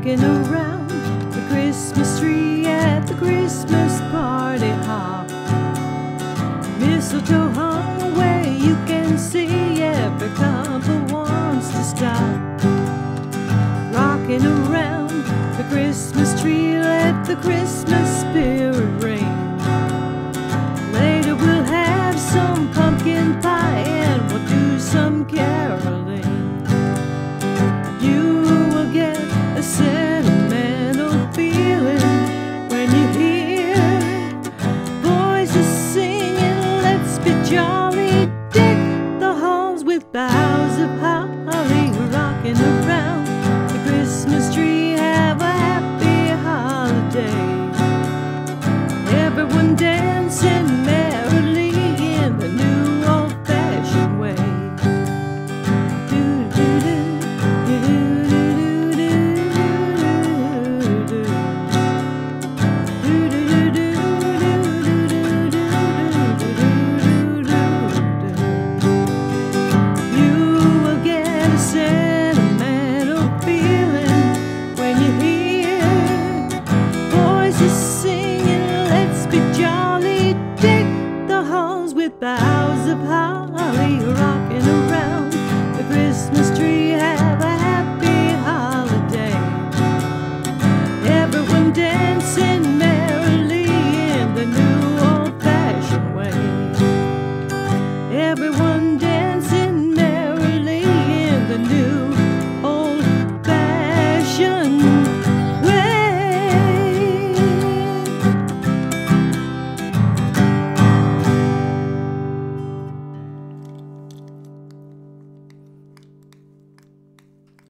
Rocking around the Christmas tree at the Christmas party hop. Mistletoe hung where you can see every couple wants to stop. Rocking around the Christmas tree, let the Christmas spirit ring. joy. jolly Dick, the halls with boughs of holly, rocking around the Christmas tree. Have a happy holiday. Everyone dancing merrily in the new old-fashioned way. Everyone.